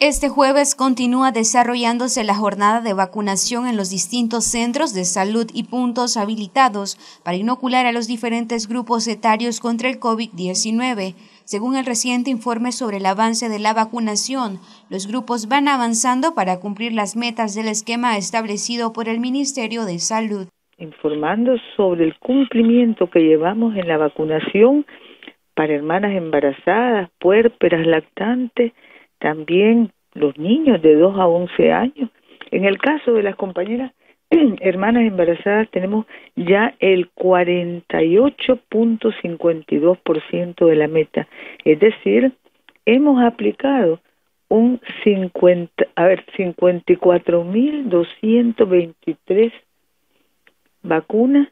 Este jueves continúa desarrollándose la jornada de vacunación en los distintos centros de salud y puntos habilitados para inocular a los diferentes grupos etarios contra el COVID-19. Según el reciente informe sobre el avance de la vacunación, los grupos van avanzando para cumplir las metas del esquema establecido por el Ministerio de Salud. Informando sobre el cumplimiento que llevamos en la vacunación para hermanas embarazadas, puérperas, lactantes, también los niños de 2 a 11 años. En el caso de las compañeras hermanas embarazadas tenemos ya el 48.52% de la meta, es decir, hemos aplicado un 50, a ver, 54.223 vacunas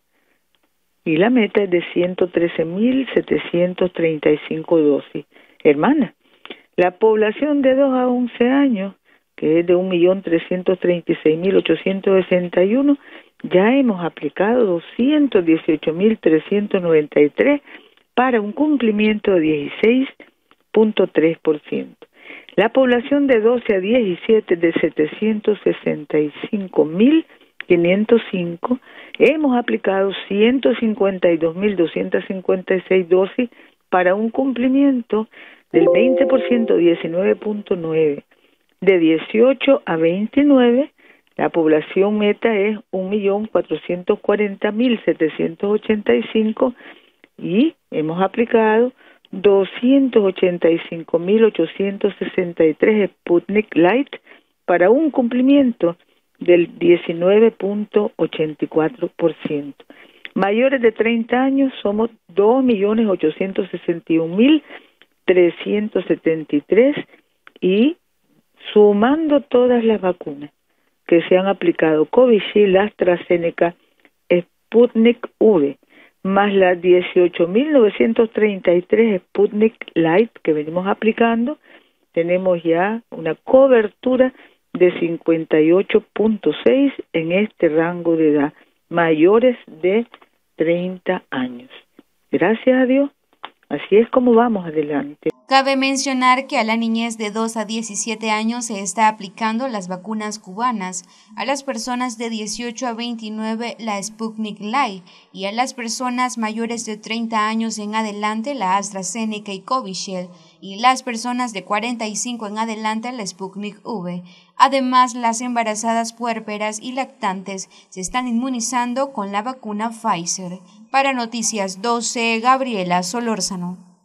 y la meta es de 113.735 dosis. Hermanas, la población de 2 a 11 años, que es de 1.336.861, ya hemos aplicado 218.393 para un cumplimiento de 16.3%. La población de 12 a 17 de 765.505 hemos aplicado 152.256 dosis para un cumplimiento del 20% 19.9. De 18 a 29, la población meta es 1.440.785 y hemos aplicado 285.863 Sputnik Light para un cumplimiento del 19.84%. Mayores de 30 años somos 2.861.000 373 y sumando todas las vacunas que se han aplicado, Covishield, AstraZeneca, Sputnik V, más las 18.933 Sputnik Light que venimos aplicando, tenemos ya una cobertura de 58.6 en este rango de edad, mayores de 30 años. Gracias a Dios, Así es como vamos adelante. Cabe mencionar que a la niñez de 2 a 17 años se está aplicando las vacunas cubanas, a las personas de 18 a 29 la Sputnik Light y a las personas mayores de 30 años en adelante la AstraZeneca y Covishield y las personas de 45 en adelante la Sputnik V. Además, las embarazadas puérperas y lactantes se están inmunizando con la vacuna Pfizer. Para Noticias 12, Gabriela Solórzano.